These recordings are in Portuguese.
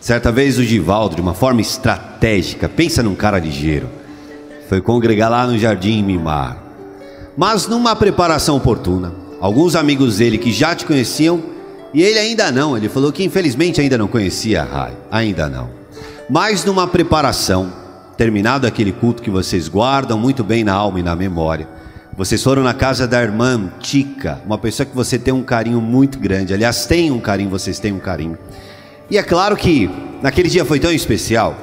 Certa vez o Givaldo, de uma forma estratégica, pensa num cara ligeiro, foi congregar lá no Jardim Mimar. Mas numa preparação oportuna, alguns amigos dele que já te conheciam e ele ainda não, ele falou que infelizmente ainda não conhecia a Rai, ainda não. Mas numa preparação, terminado aquele culto que vocês guardam muito bem na alma e na memória, vocês foram na casa da irmã Tica, uma pessoa que você tem um carinho muito grande. Aliás, tem um carinho, vocês têm um carinho. E é claro que naquele dia foi tão especial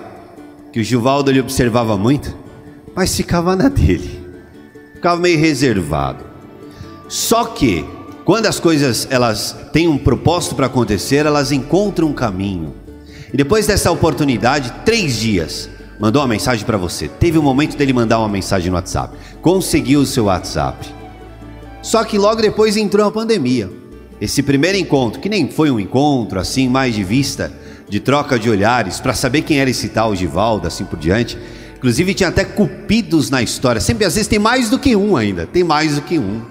que o Gilvaldo ele observava muito, mas ficava na dele. Ficava meio reservado. Só que quando as coisas elas têm um propósito para acontecer, elas encontram um caminho. E depois dessa oportunidade, três dias, mandou uma mensagem para você. Teve um momento dele mandar uma mensagem no WhatsApp. Conseguiu o seu WhatsApp. Só que logo depois entrou a pandemia. Esse primeiro encontro, que nem foi um encontro assim mais de vista, de troca de olhares, para saber quem era esse tal Givaldo, assim por diante. Inclusive tinha até cupidos na história. Sempre às vezes tem mais do que um ainda, tem mais do que um.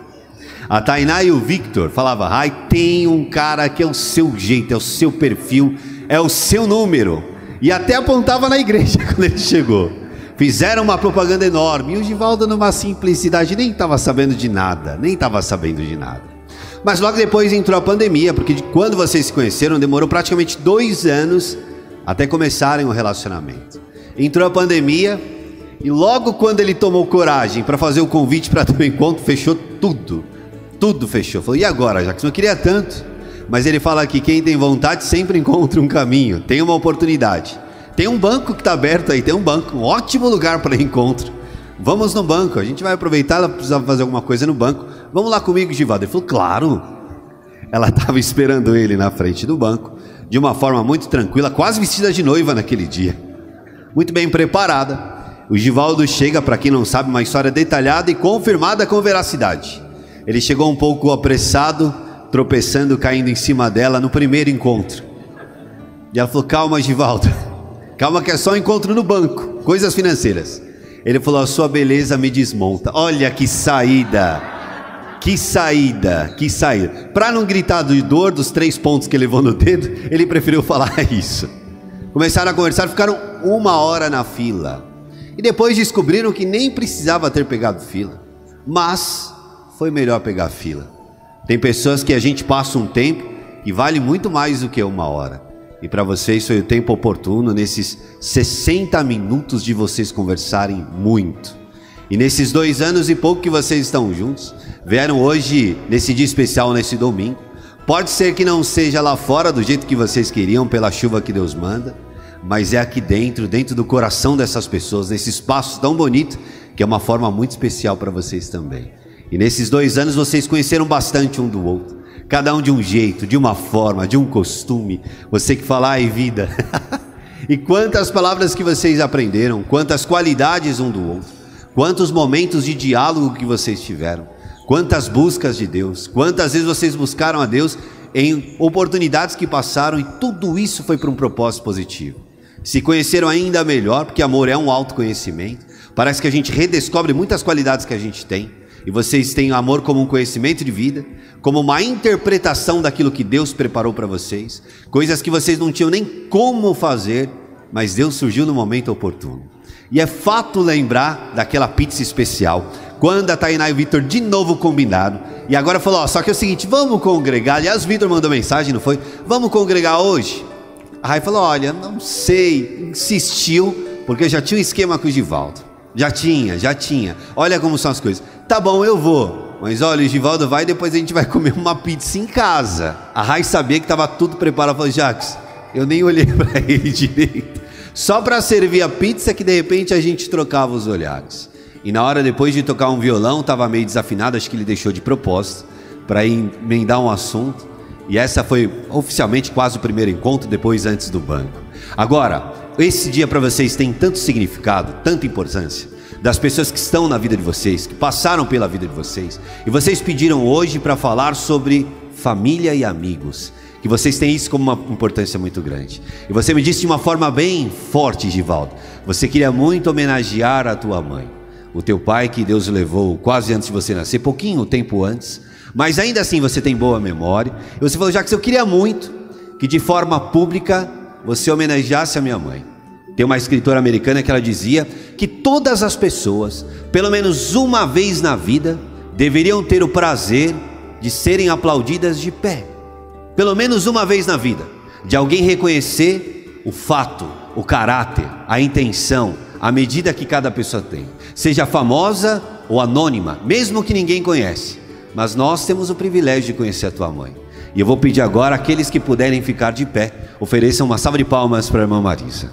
A Tainá e o Victor falavam, ai, tem um cara que é o seu jeito, é o seu perfil, é o seu número e até apontava na igreja quando ele chegou. Fizeram uma propaganda enorme e o Givaldo, numa simplicidade, nem estava sabendo de nada, nem estava sabendo de nada. Mas logo depois entrou a pandemia, porque de quando vocês se conheceram demorou praticamente dois anos até começarem o um relacionamento. Entrou a pandemia e logo quando ele tomou coragem para fazer o convite para ter um encontro, fechou tudo. Tudo fechou. Falou, e agora, Jackson? Eu queria tanto. Mas ele fala que quem tem vontade sempre encontra um caminho, tem uma oportunidade. Tem um banco que está aberto aí, tem um banco, um ótimo lugar para encontro. Vamos no banco, a gente vai aproveitar, ela precisava fazer alguma coisa no banco. Vamos lá comigo, Givaldo. Ele falou, claro. Ela estava esperando ele na frente do banco, de uma forma muito tranquila, quase vestida de noiva naquele dia. Muito bem preparada. O Givaldo chega, para quem não sabe, uma história detalhada e confirmada com veracidade. Ele chegou um pouco apressado, tropeçando, caindo em cima dela no primeiro encontro. E ela falou: Calma, Givaldo, calma que é só um encontro no banco, coisas financeiras. Ele falou: A sua beleza me desmonta. Olha que saída, que saída, que saída. Para não gritar de dor dos três pontos que levou no dedo, ele preferiu falar isso. Começaram a conversar, ficaram uma hora na fila. E depois descobriram que nem precisava ter pegado fila. Mas foi melhor pegar fila. Tem pessoas que a gente passa um tempo e vale muito mais do que uma hora. E para vocês foi o tempo oportuno nesses 60 minutos de vocês conversarem muito. E nesses dois anos e pouco que vocês estão juntos, vieram hoje, nesse dia especial, nesse domingo. Pode ser que não seja lá fora do jeito que vocês queriam, pela chuva que Deus manda, mas é aqui dentro, dentro do coração dessas pessoas, nesse espaço tão bonito, que é uma forma muito especial para vocês também. E nesses dois anos vocês conheceram bastante um do outro, cada um de um jeito, de uma forma, de um costume. Você que fala, ai vida. e quantas palavras que vocês aprenderam, quantas qualidades um do outro, quantos momentos de diálogo que vocês tiveram, quantas buscas de Deus, quantas vezes vocês buscaram a Deus em oportunidades que passaram e tudo isso foi para um propósito positivo. Se conheceram ainda melhor, porque amor é um autoconhecimento. Parece que a gente redescobre muitas qualidades que a gente tem e vocês têm amor como um conhecimento de vida, como uma interpretação daquilo que Deus preparou para vocês, coisas que vocês não tinham nem como fazer, mas Deus surgiu no momento oportuno. E é fato lembrar daquela pizza especial, quando a Tainá e o Vitor de novo combinaram, e agora falou: ó, só que é o seguinte, vamos congregar. Aliás, o Vitor mandou mensagem, não foi? Vamos congregar hoje? A Rai falou: olha, não sei, insistiu, porque já tinha um esquema com o Givaldo. Já tinha, já tinha. Olha como são as coisas. Tá bom, eu vou. Mas olha, o Givaldo vai depois a gente vai comer uma pizza em casa. A Rai sabia que estava tudo preparado. Falou, Jax, eu nem olhei para ele direito. Só para servir a pizza que de repente a gente trocava os olhares. E na hora depois de tocar um violão, estava meio desafinado, acho que ele deixou de propósito para emendar um assunto. E essa foi oficialmente quase o primeiro encontro, depois antes do banco. Agora, esse dia para vocês tem tanto significado, tanta importância, das pessoas que estão na vida de vocês, que passaram pela vida de vocês, e vocês pediram hoje para falar sobre família e amigos, que vocês têm isso como uma importância muito grande. E você me disse de uma forma bem forte, Givaldo, você queria muito homenagear a tua mãe, o teu pai que Deus levou quase antes de você nascer, pouquinho tempo antes, mas ainda assim você tem boa memória. E você falou, que eu queria muito que de forma pública você homenageasse a minha mãe. Tem uma escritora americana que ela dizia que todas as pessoas, pelo menos uma vez na vida, deveriam ter o prazer de serem aplaudidas de pé. Pelo menos uma vez na vida, de alguém reconhecer o fato, o caráter, a intenção, a medida que cada pessoa tem, seja famosa ou anônima, mesmo que ninguém conhece. Mas nós temos o privilégio de conhecer a tua mãe. E eu vou pedir agora aqueles que puderem ficar de pé, ofereçam uma salva de palmas para a irmã Marisa.